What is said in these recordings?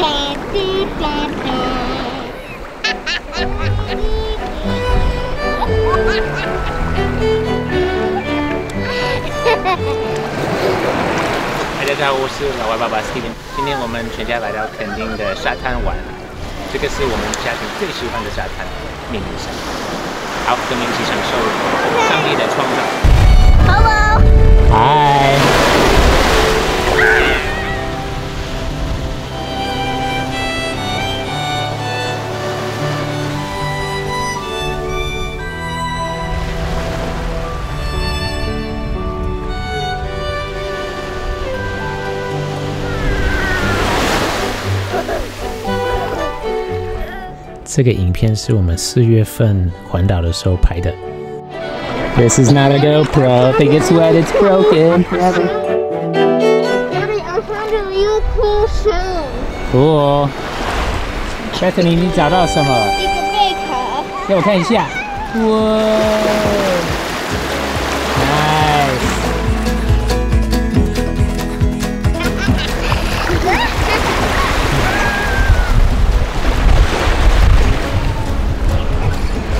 大家好，我是老外爸爸 Steven。今天我们全家来到垦丁的沙滩玩，这个是我们家庭最喜欢的沙滩——明沙。好，跟我们一起享受上帝的创造。Hello。Hi。这个影片是我们四月份环岛的时候拍的。This is not a GoPro. If it gets wet, it's broken. Daddy, I found a real cool shoe. Cool. Bethany，你找到什么？一个贝壳。给我看一下。哇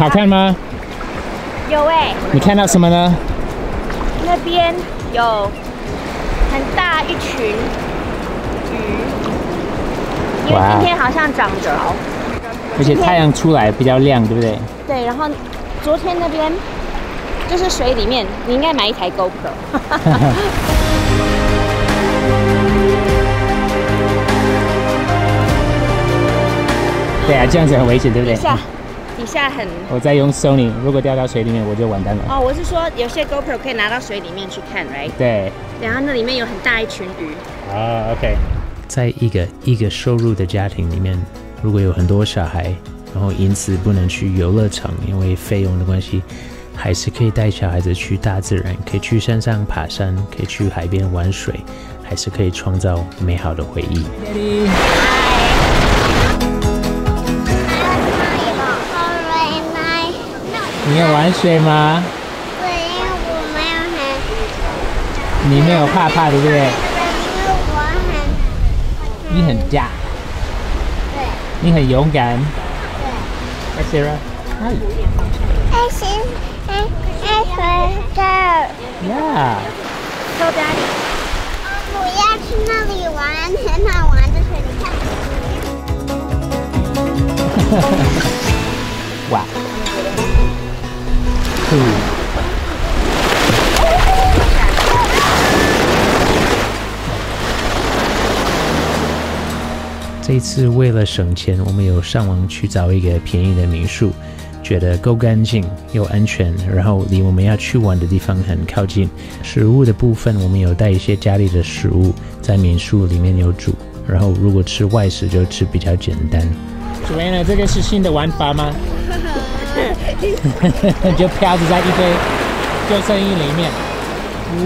好看吗？有哎。你看到什么呢？那边有很大一群鱼，因为今天好像涨着，而且太阳出来比较亮，对不对？对，然后昨天那边就是水里面，你应该买一台 GoPro。对啊，这样子很危险，对不对？底下很，我在用 Sony，如果掉到水里面，我就完蛋了。哦，我是说有些 GoPro 可以拿到水里面去看，right？对。然后那里面有很大一群鱼。啊，OK。在一个一个收入的家庭里面，如果有很多小孩，然后因此不能去游乐场，因为费用的关系，还是可以带小孩子去大自然，可以去山上爬山，可以去海边玩水，还是可以创造美好的回忆。你要玩水吗？对，因为我没有很。你没有怕怕，对不对？因为我很。你很假。对。你很勇敢。对。Hi Sarah。Hi。开心。哎哎，回这儿。Yeah。走哪里？我要去那里玩，很好玩的水，你看。哇。这一次为了省钱，我们有上网去找一个便宜的民宿，觉得够干净又安全，然后离我们要去玩的地方很靠近。食物的部分，我们有带一些家里的食物在民宿里面有煮，然后如果吃外食就吃比较简单。主人呢？这个是新的玩法吗？就漂着在一堆救生衣里面，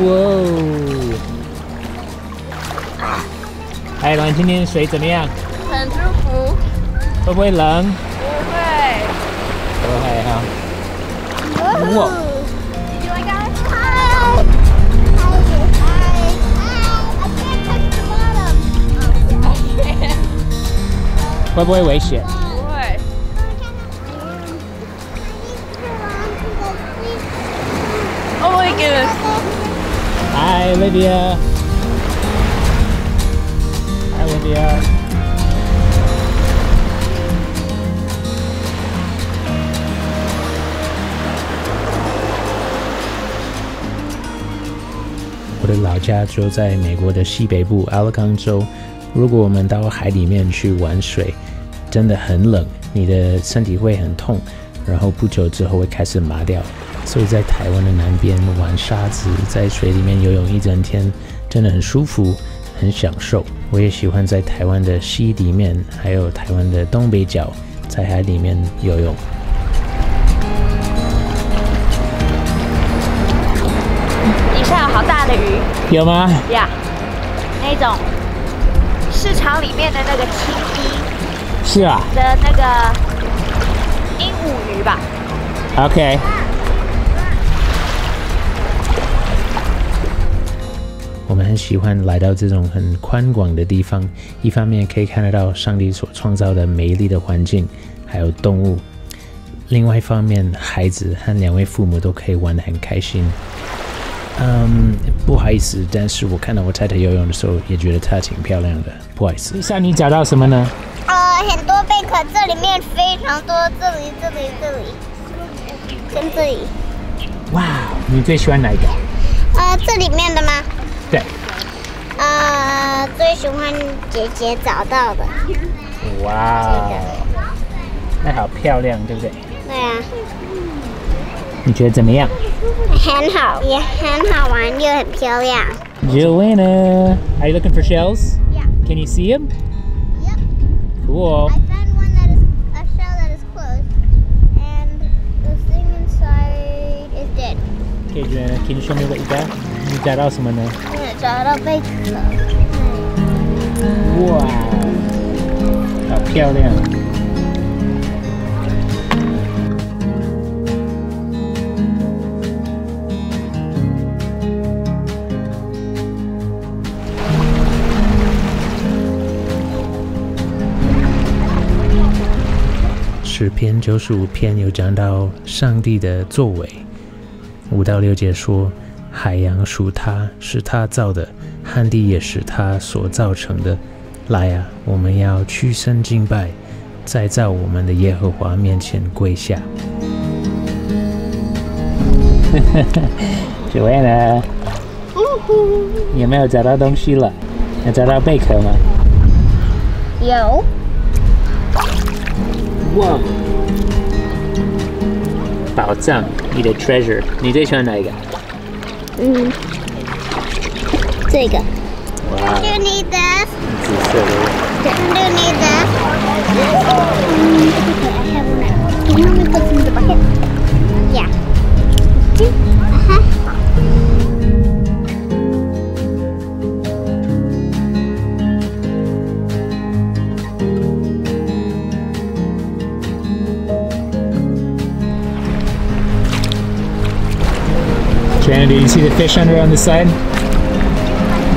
哇哦！哎，龙，今天水怎么样？很舒服。会不会冷？不会。不会哈。哇！会不会危险？Hi Olivia. Hi Olivia. 我的老家就在美国的西北部阿拉康州。如果我们到海里面去玩水，真的很冷，你的身体会很痛，然后不久之后会开始麻掉。所以在台湾的南边玩沙子，在水里面游泳一整天，真的很舒服，很享受。我也喜欢在台湾的溪里面，还有台湾的东北角，在海里面游泳。底下有好大的鱼，有吗？呀，那种市场里面的那个青衣是啊。的那个鹦鹉鱼吧。OK。我们很喜欢来到这种很宽广的地方，一方面可以看得到上帝所创造的美丽的环境，还有动物；另外一方面，孩子和两位父母都可以玩得很开心。嗯，不好意思，但是我看到我太太游泳的时候，也觉得她挺漂亮的。不好意思，像你找到什么呢？呃，很多贝壳，这里面非常多，这里、这里、这里，跟这里。哇，你最喜欢哪一个？呃，这里面的吗？对，呃，最喜欢姐姐找到的。哇哦，那好漂亮，对不对？对啊，你觉得怎么样很好，也很好玩，又很漂亮。 Joanna, are you looking for shells? Yeah. Can you see them? Yep. Cool. I found one that is a shell that is closed, and the thing inside is dead. Okay, Joanna, can you show me what you got? 你找到什么呢？我有找到贝壳。 哇，好漂亮！诗篇九十五篇有讲到上帝的作为，五到六节说：海洋属他，是他造的；旱地也是他所造成的。来啊，我们要屈身敬拜，在造我们的耶和华面前跪下。Joanna，有没有找到东西了？有找到贝壳吗？有，哇！宝藏，你的 treasure，你最喜欢哪一个？嗯，There you go. Wow. Do you need this? This is silly. Do you need this? Mm, okay, I have one. Can you put in the bucket? Yeah. Uh-huh. Janet, do you see the fish under on the side?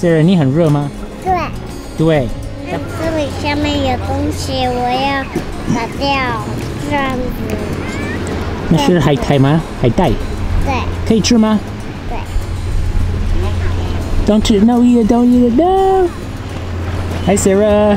，？Sarah，你很热吗？对。对。这里下面有东西，我要打掉，这样子。那是海苔吗？海带对可以吃吗对。？Don't you know you don't eat it, no. Hi Sarah.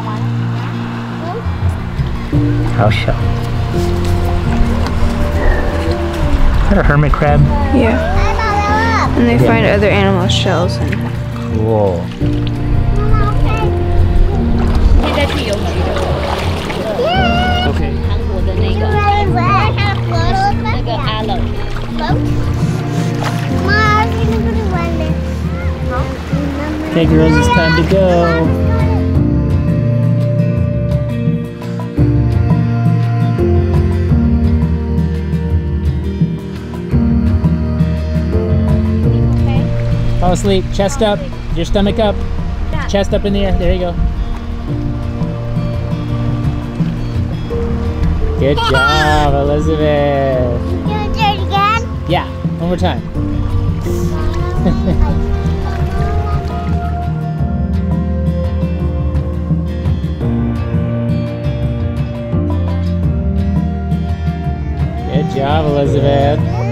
I'll. Is that a hermit crab? Yeah. And they yeah. find other animal shells and. Cool. Okay. girls, it's time to go. Fall asleep, chest up, your stomach up, chest up in the air. There you go. Good job, Elizabeth. Do it again. Yeah, one more time. Good job, Elizabeth.